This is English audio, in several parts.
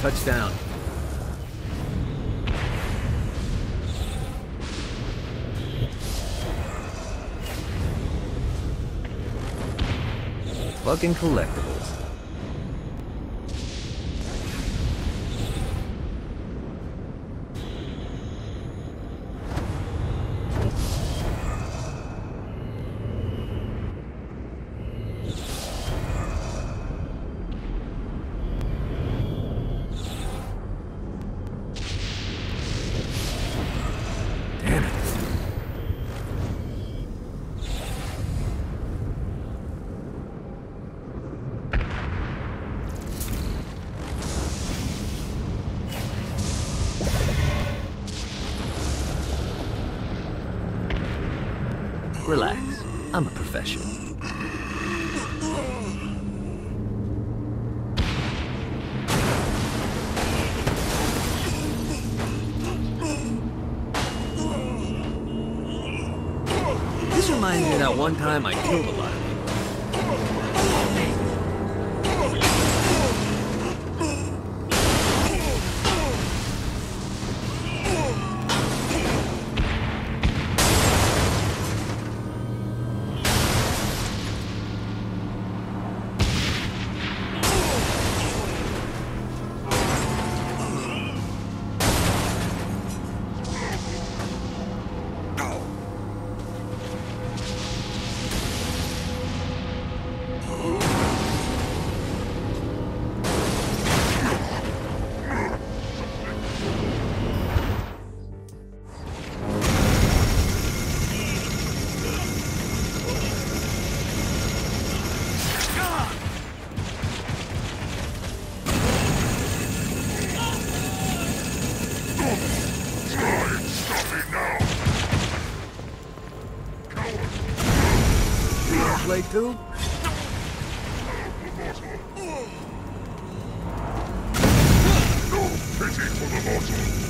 touchdown. Fucking. Damn Relax. I'm a professional. This reminds me of that one time I killed a lot of do? No pity for the mortal!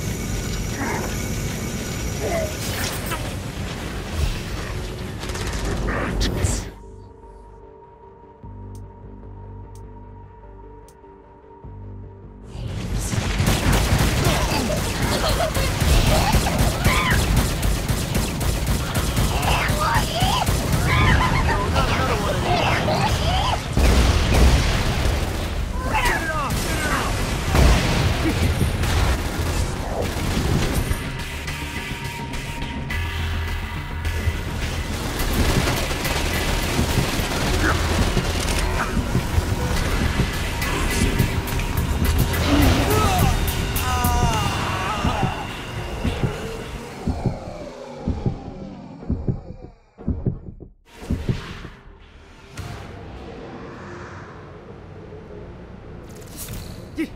い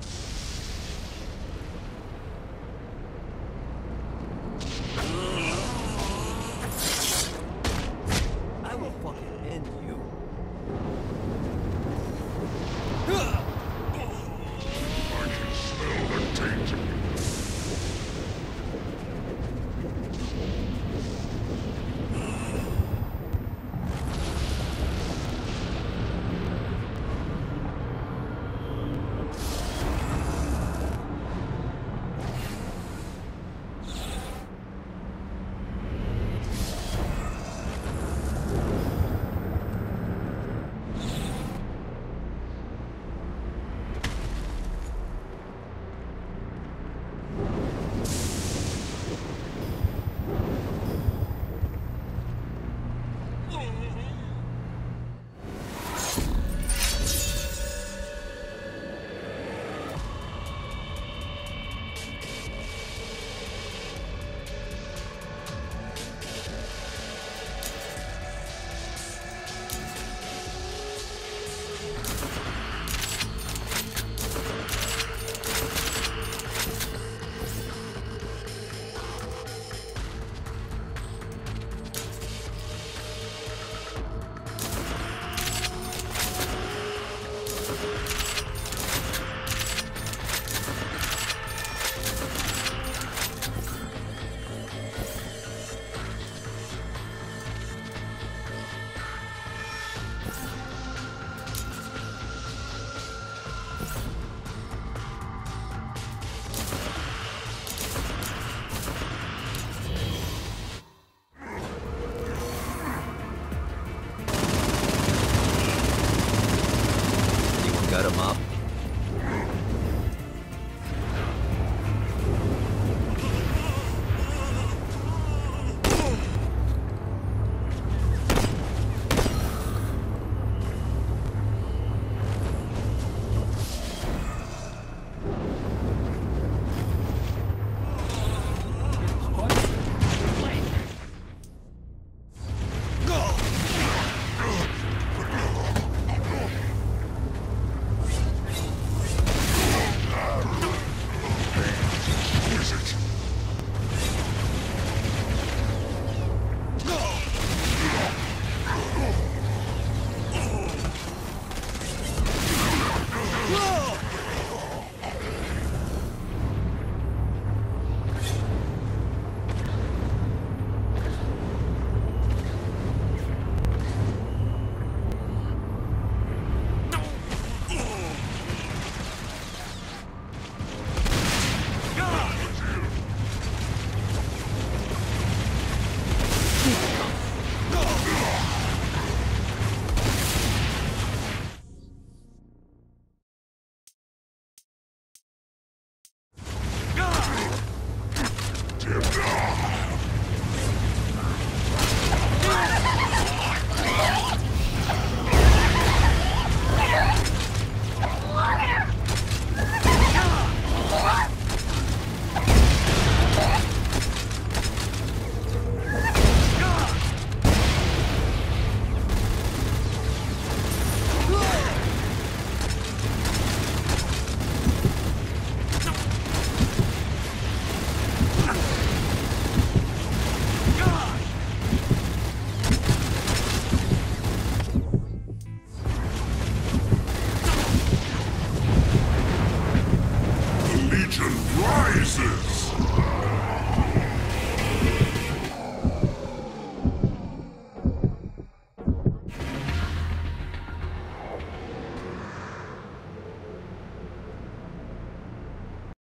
blazes!